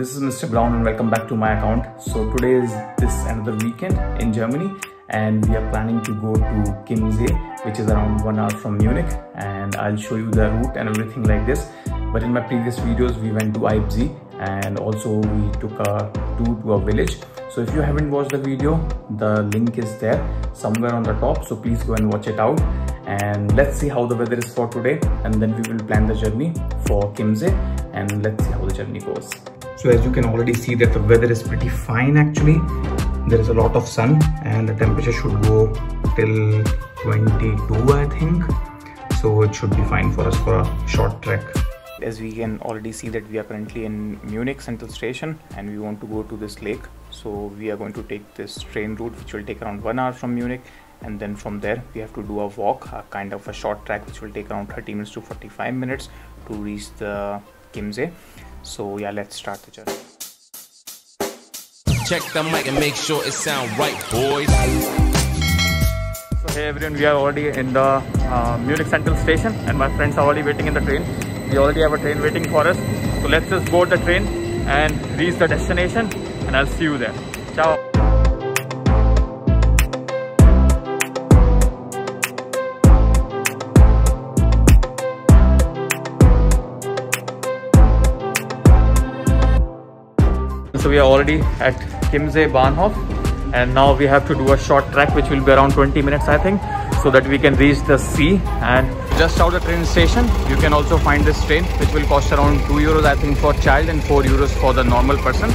this is Mr. Brown and welcome back to my account. So today is this another weekend in Germany and we are planning to go to Chiemsee which is around one hour from Munich and I'll show you the route and everything like this. But in my previous videos we went to Leipzig and also we took a tour to a village. So if you haven't watched the video, the link is there somewhere on the top. So please go and watch it out and let's see how the weather is for today and then we will plan the journey for Chiemsee and let's see how the journey goes. So as you can already see that the weather is pretty fine actually. There is a lot of sun and the temperature should go till 22 I think. So it should be fine for us for a short trek. As we can already see that we are currently in Munich Central Station and we want to go to this lake. So we are going to take this train route which will take around one hour from Munich and then from there we have to do a walk a kind of a short track which will take around 30 minutes to 45 minutes to reach the Chiemsee so yeah let's start the journey. Check the mic and make sure it sound right boys. So hey everyone we are already in the uh, Munich Central Station and my friends are already waiting in the train. We already have a train waiting for us. So let's just board the train and reach the destination and I'll see you there. Ciao So we are already at Chiemsee Bahnhof and now we have to do a short trek which will be around 20 minutes I think so that we can reach the sea. And just out the train station you can also find this train which will cost around 2 euros I think for child and 4 euros for the normal person.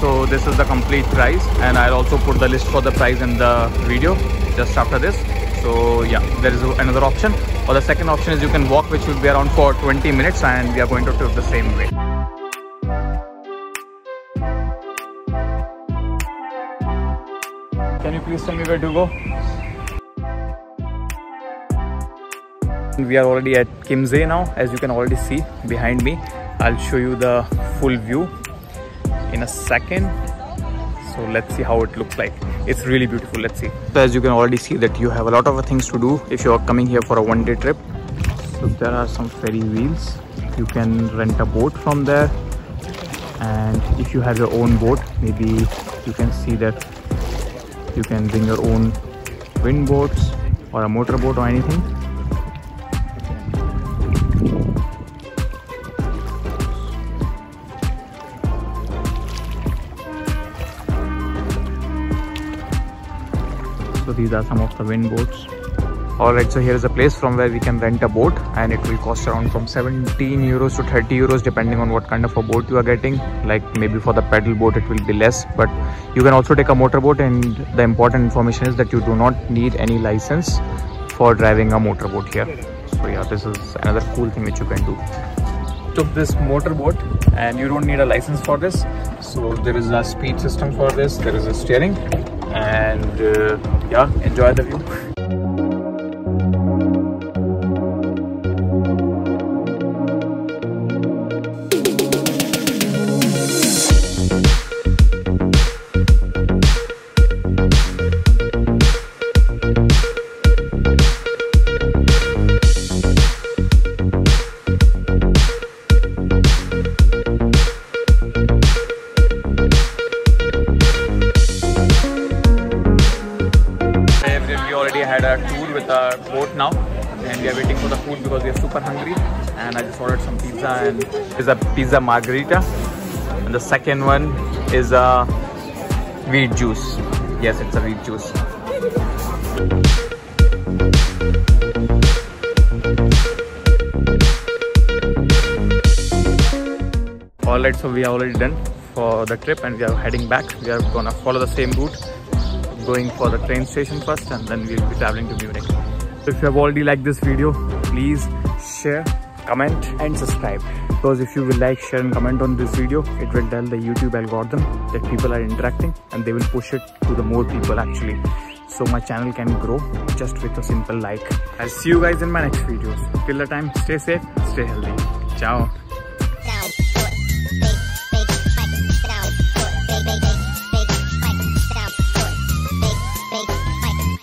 So this is the complete price and I'll also put the list for the price in the video just after this. So yeah there is another option. Or the second option is you can walk which will be around for 20 minutes and we are going to take the same way please tell me where to go? We are already at Chiemsee now, as you can already see behind me. I'll show you the full view in a second. So let's see how it looks like. It's really beautiful. Let's see. As you can already see that you have a lot of things to do if you are coming here for a one-day trip. So there are some ferry wheels. You can rent a boat from there. And if you have your own boat, maybe you can see that you can bring your own wind boats or a motor boat or anything. So these are some of the wind boats Alright, so here is a place from where we can rent a boat and it will cost around from 17 euros to 30 euros depending on what kind of a boat you are getting. Like maybe for the pedal boat it will be less but you can also take a motorboat and the important information is that you do not need any license for driving a motorboat here. So yeah, this is another cool thing which you can do. Took this motorboat and you don't need a license for this. So there is a speed system for this, there is a steering and uh, yeah, enjoy the view. Had a tour with a boat now and we are waiting for the food because we are super hungry. And I just ordered some pizza and is a pizza margherita. And the second one is a wheat juice. Yes it's a wheat juice. Alright so we are already done for the trip and we are heading back. We are gonna follow the same route going for the train station first and then we'll be traveling to Munich. So if you have already liked this video, please share, comment and subscribe. Because if you will like, share and comment on this video, it will tell the YouTube algorithm that people are interacting and they will push it to the more people actually. So my channel can grow just with a simple like. I'll see you guys in my next videos. Till the time, stay safe, stay healthy. Ciao.